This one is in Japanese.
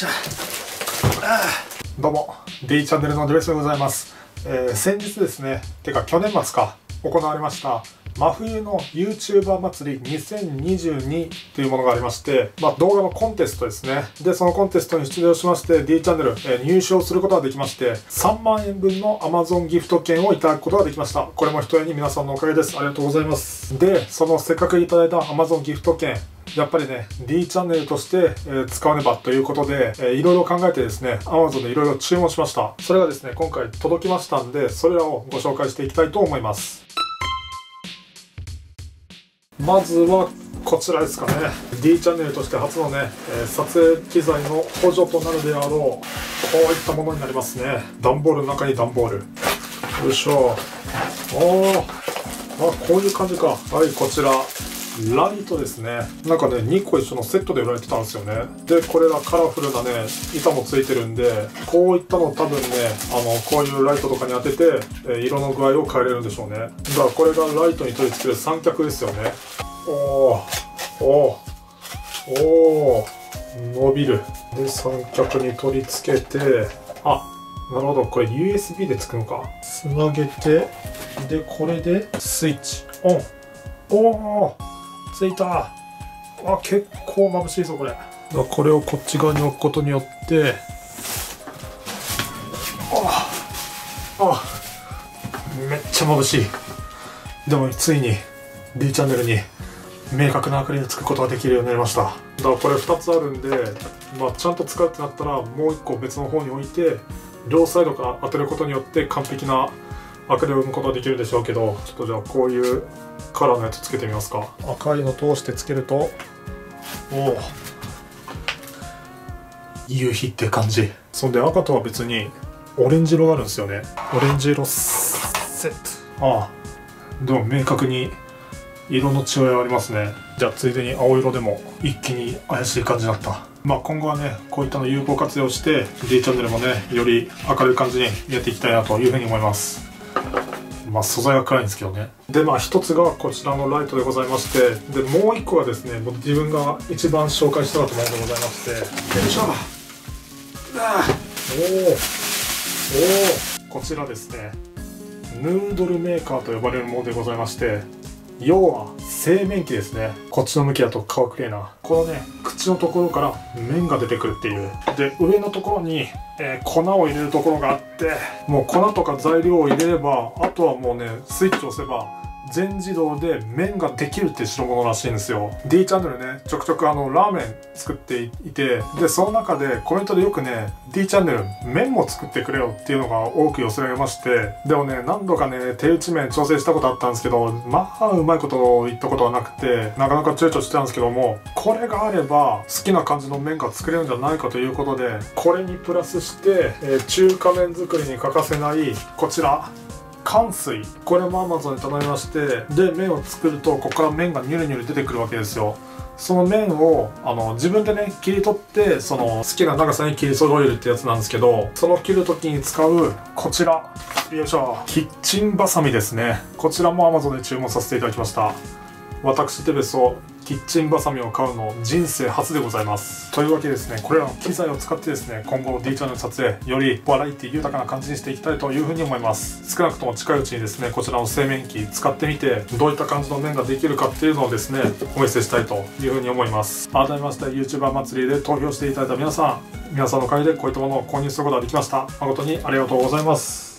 しょ。どうも D チャンネルのデベスでございます、えー、先日ですねてか去年末か行われました真冬の YouTuber 祭り2022というものがありまして、まあ、動画のコンテストですね。で、そのコンテストに出場しまして D チャンネル、えー、入賞することができまして、3万円分の Amazon ギフト券をいただくことができました。これも一重に皆さんのおかげです。ありがとうございます。で、そのせっかくいただいた Amazon ギフト券、やっぱりね、D チャンネルとして、えー、使わねばということで、えー、いろいろ考えてですね、Amazon でいろいろ注文しました。それがですね、今回届きましたんで、それらをご紹介していきたいと思います。まずはこちらですかね。D チャンネルとして初のね、えー、撮影機材の補助となるであろうこういったものになりますね。段ボールの中に段ボール。よいしょ。おおあこういう感じか。はいこちら。ライトですね。なんかね2個一緒のセットで売られてたんですよね。でこれがカラフルなね板もついてるんでこういったの多分ねあのこういうライトとかに当てて、えー、色の具合を変えれるんでしょうね。だからこれがライトに取り付ける三脚ですよね。おおおお伸びる。で三脚に取り付けてあなるほど。これ USB でつくのか。つなげてでこれでスイッチオン。おおついた。あ結構眩しいぞこれ。これをこっち側に置くことによって。ああめっちゃ眩しい。でもついに D チャンネルに明確な明かりがつくことができるようになりました。だからこれ2つあるんで、まあ、ちゃんと使うってなったらもう1個別の方に置いて両サイドから当てることによって完璧な明かりを生むことができるでしょうけどちょっとじゃあこういうカラーのやつつけてみますか。赤いの通してつけると。おお夕日って感じ。そんで赤とは別にオレンジ色があるんですよね。オレンジ色セットああ。でも明確に色の違いはありますね。じゃあついでに青色でも一気に怪しい感じになった。まあ今後はねこういったの有効活用して D チャンネルもねより明るい感じにやっていきたいなというふうに思いますまあ素材は暗いんですけどね。でまあ一つがこちらのライトでございましてでもう一個はですね自分が一番紹介したかったものでございまして。よいしょ。おおこちらですね。ヌードルメーカーと呼ばれるものでございまして要は製麺機ですね。こっちの向きだと顔クリーな。このね口のところから麺が出てくるっていう。で上のところに、えー、粉を入れるところがあってもう粉とか材料を入れればあとはもうねスイッチを押せば全自動で麺ができるって代物らしいんですよ。D チャンネルねちょくちょくあのラーメン作っていてでその中でコメントでよくね D チャンネル麺も作ってくれよっていうのが多く寄せられましてでもね何度かね手打ち麺調整したことあったんですけどまあうまいことを言ったことはなくてなかなか躊躇してたんですけどもこれがあれば好きな感じの麺が作れるんじゃないかということでこれにプラスして、えー、中華麺作りに欠かせないこちら。乾水。これも Amazon に頼みましてで麺を作るとここから麺がニュルニュル出てくるわけですよ。その麺をあの自分でね切り取ってその好きな長さに切り揃えるってやつなんですけどその切る時に使うこちら。よいしょ。キッチンバサミですね。こちらも Amazon で注文させていただきました。私テベスをキッチンバサミを買うの人生初でございます。というわけですねこれらの機材を使ってですね今後 D チャンネル撮影よりバラエティ豊かな感じにしていきたいというふうに思います。少なくとも近いうちにですねこちらの製麺機使ってみてどういった感じの麺ができるかっていうのをですねお見せしたいというふうに思います。改めまして YouTuber 祭りで投票していただいた皆さん皆さんのおかげでこういったものを購入することができました。誠にありがとうございます。